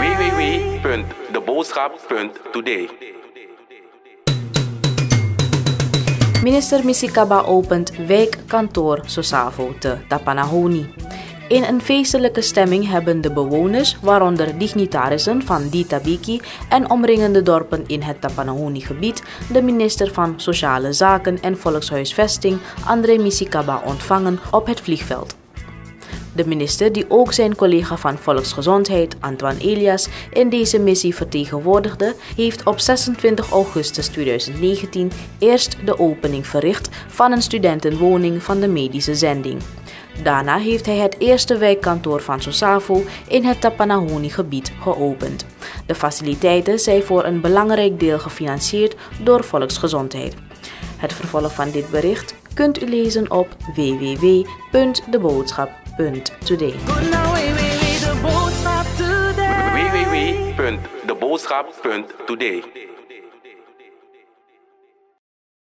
www.deboodschap.today. Minister Misikaba opent wijkkantoor Sosavo te Tapanahoni. In een feestelijke stemming hebben de bewoners, waaronder dignitarissen van Ditabiki en omringende dorpen in het Tapanahoni-gebied, de minister van Sociale Zaken en Volkshuisvesting, André Misikaba, ontvangen op het vliegveld. De minister, die ook zijn collega van Volksgezondheid, Antoine Elias, in deze missie vertegenwoordigde, heeft op 26 augustus 2019 eerst de opening verricht van een studentenwoning van de medische zending. Daarna heeft hij het eerste wijkkantoor van Sosavo in het Tapanahoni-gebied geopend. De faciliteiten zijn voor een belangrijk deel gefinancierd door Volksgezondheid. Het vervolg van dit bericht kunt u lezen op www.deboodschap.today. Www.deboodschap.today.